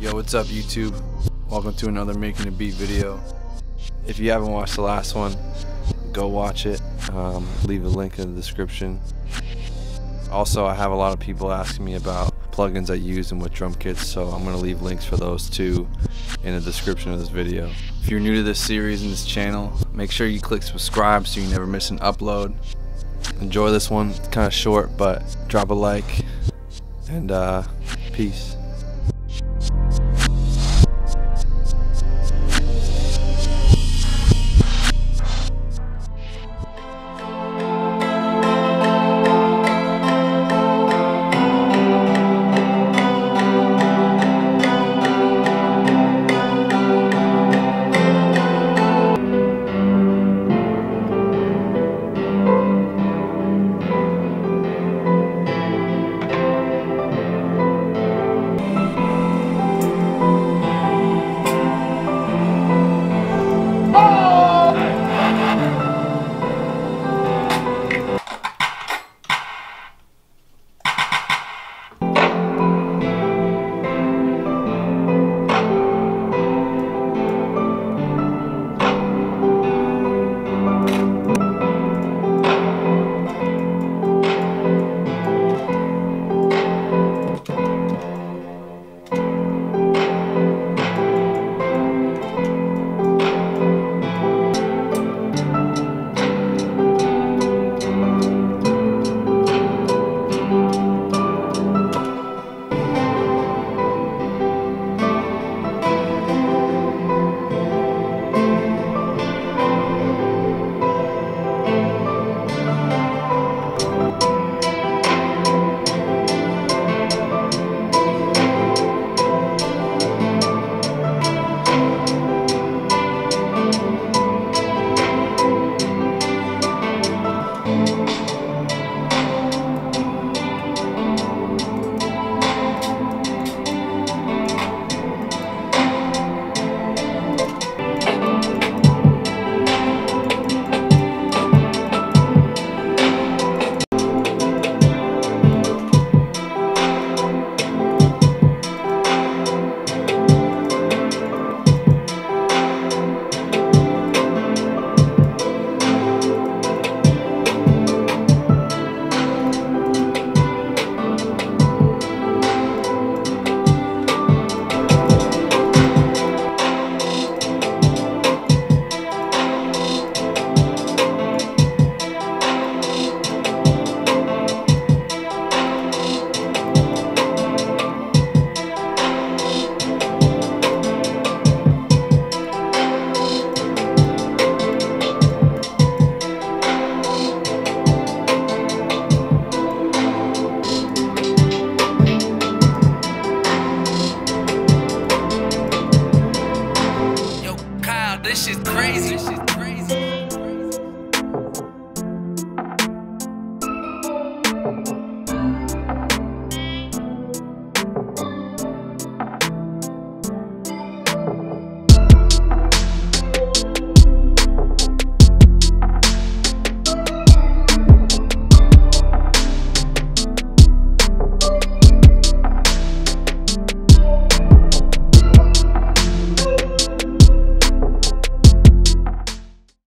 Yo, what's up YouTube? Welcome to another Making a Beat video. If you haven't watched the last one, go watch it. Um, leave a link in the description. Also, I have a lot of people asking me about plugins I use and what drum kits, so I'm going to leave links for those too in the description of this video. If you're new to this series and this channel, make sure you click subscribe so you never miss an upload. Enjoy this one, it's kind of short, but drop a like and uh, peace.